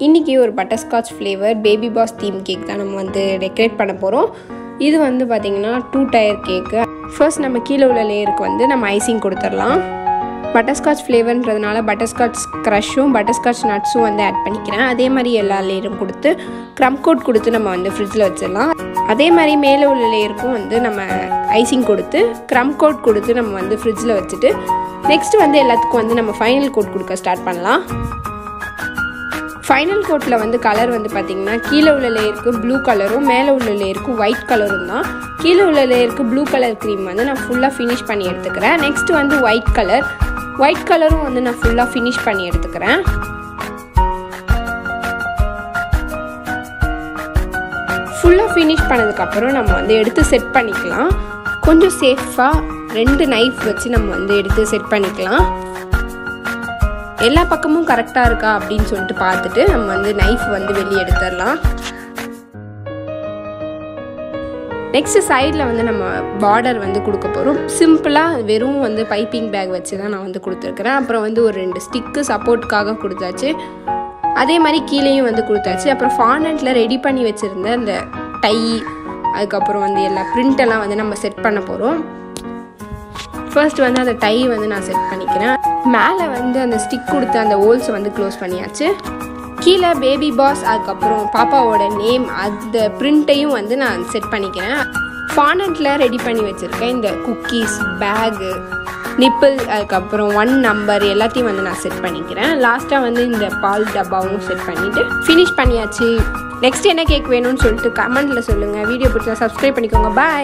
இன்றைக்கி ஒரு butterscotch flavour baby boss theme cake தான் நம்ம வந்து டெக்கரேட் பண்ண போகிறோம் இது வந்து பார்த்திங்கன்னா டூ டயர் கேக்கு ஃபர்ஸ்ட் நம்ம கீழே உள்ள லேயருக்கு வந்து நம்ம ஐசிங் கொடுத்துடலாம். பட்டர்ஸ்காட்ச் ஃப்ளேவர்ன்றதுனால பட்டர்ஸ்காட்ச் க்ரஷும் பட்டர்ஸ்காட்ச் நட்ஸும் வந்து ஆட் பண்ணிக்கிறேன். அதே மாதிரி எல்லா லேயரும் கொடுத்து க்ரம் கோட் கொடுத்து நம்ம வந்து ஃப்ரிட்ஜில் வச்சிடலாம். அதே மாதிரி மேலே உள்ள லேயருக்கும் வந்து நம்ம ஐசிங் கொடுத்து க்ரம் கோட் கொடுத்து நம்ம வந்து ஃப்ரிட்ஜில் வச்சுட்டு நெக்ஸ்ட் வந்து எல்லாத்துக்கும் வந்து நம்ம ஃபைனல் கோட் கொடுக்க ஸ்டார்ட் பண்ணலாம். ஃபைனல் கோட்டில் வந்து கலர் வந்து பார்த்திங்கன்னா கீழே உள்ள லேயருக்கு ப்ளூ கலரும் மேலே உள்ள லேயருக்கு ஒயிட் கலரும் தான். கீழே உள்ள லேயருக்கு ப்ளூ கலர் க்ரீம் வந்து நான் ஃபுல்லாக ஃபினிஷ் பண்ணி எடுத்துக்கிறேன். நெக்ஸ்ட் வந்து ஒயிட் கலர் ஒயிட் கலரும் வந்து நான் ஃபுல்லாக ஃபினிஷ் பண்ணி எடுத்துக்கிறேன். ஃபுல்லாக ஃபினிஷ் பண்ணதுக்கப்புறம் நம்ம வந்து எடுத்து செட் பண்ணிக்கலாம். கொஞ்சம் சேஃபாக ரெண்டு நைஃப் வச்சு நம்ம வந்து எடுத்து செட் பண்ணிக்கலாம். எல்லா பக்கமும் கரெக்டாக இருக்கா அப்படின்னு சொல்லிட்டு பார்த்துட்டு நம்ம வந்து நைஃப் வந்து வெளியே எடுத்துடலாம். நெக்ஸ்ட் சைடில் வந்து நம்ம பார்டர் வந்து கொடுக்க போகிறோம் சிம்பிளாக வெறும் வந்து பைப்பிங் பேக் வச்சு தான் நான் வந்து கொடுத்துருக்குறேன். அப்புறம் வந்து ஒரு ரெண்டு ஸ்டிக்கு சப்போர்ட்டுக்காக கொடுத்தாச்சு. அதே மாதிரி கீழேயும் வந்து கொடுத்தாச்சு. அப்புறம் ஃபானட்டில் ரெடி பண்ணி வச்சுருந்த அந்த டை அதுக்கப்புறம் வந்து எல்லா ப்ரிண்டெல்லாம் வந்து நம்ம செட் பண்ண போகிறோம் ஃபர்ஸ்ட் வந்து அந்த டை வந்து நான் செட் பண்ணிக்கிறேன். மேலே வந்து அந்த ஸ்டிக் கொடுத்து அந்த ஹோல்ஸை வந்து க்ளோஸ் பண்ணியாச்சு. கீழே பேபி பாஸ் அதுக்கப்புறம் பாப்பாவோட நேம் அந்த பிரிண்ட்டையும் வந்து நான் செட் பண்ணிக்கிறேன். ஃபானட்டில் ரெடி பண்ணி வச்சுருக்கேன். இந்த குக்கீஸ் பேகு நிப்பிள் அதுக்கப்புறம் ஒன் நம்பர் எல்லாத்தையும் வந்து நான் செட் பண்ணிக்கிறேன். லாஸ்ட்டாக வந்து இந்த பால் டப்பாவும் செட் பண்ணிவிட்டு ஃபினிஷ் பண்ணியாச்சு. நெக்ஸ்ட் என்ன கேக் வேணும்னு சொல்லிட்டு கமெண்ட்டில் சொல்லுங்கள் வீடியோ பிடிச்சா சப்ஸ்கிரைப் பண்ணிக்கோங்க. பாய்